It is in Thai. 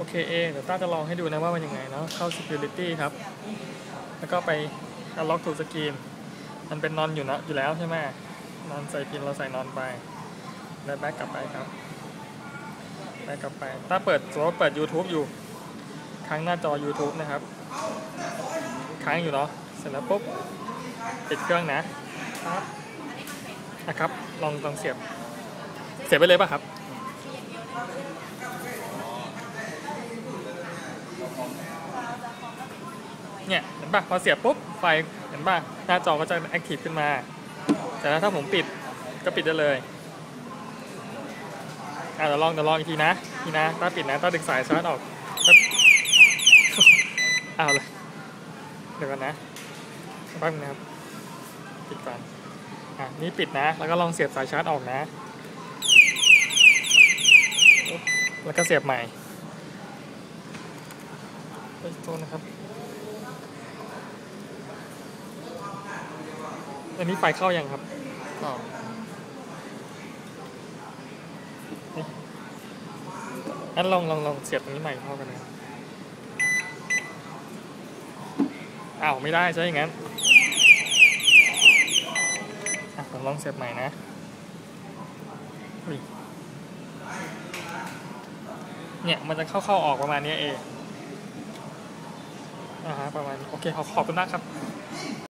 โอเคเอเดี๋ยวต้าจะลองให้ดูนะว่ามันยังไงเนาะเข้า security ครับ แล้วก็ไป unlock to screen มันเป็น none อยู่นะอยู่แล้วใช่ไหม none ใส่ PIN เราใส่ none ไปแล้ว back กลับไปครับ back กลับไปต้าเปิดสมมติว่าเปิด YouTube อยู่ค้างหน้าจอ YouTube นะครับค้างอยู่เนาะเสร็จแล้วปุ๊บปิดเครื่องนะครับนะครับ ลองลองเสียบ เสียบไปเลยป่ะครับ เนี่ยเห็นป่ะพอเสียบปุ๊บไฟเห็นป่ะหน้าจอก็จะแอคทีฟขึ้นมา แต่ถ้าผมปิดก็ปิดได้เลยอะเดี๋ยวลองเดี๋ยวลองอีกทีนะทีนะต้าปิดนะต้าดึงสายชาร์จออกเอาเลยเดี๋ยวกันนะแป๊บนึงนะครับปิดก่อนอะนี่ปิดนะ แล้วก็ลองเสียบสายชาร์จออกนะ แล้วก็เสียบใหม่ไปโทษนะครับ อันนี้ไฟเข้ายังครับก็งั้นลองลองลองเสียบตรงนี้ใหม่เข้ากันนะครับอ้าวไม่ได้ใช่อย่างงั้นอะผมลองเสียบใหม่นะอุ๊ยเนี่ยมันจะเข้าเข้าออกประมาณเนี้ยเองอ่าฮะประมาณนี้โอเคขอขอบคุณมากครับ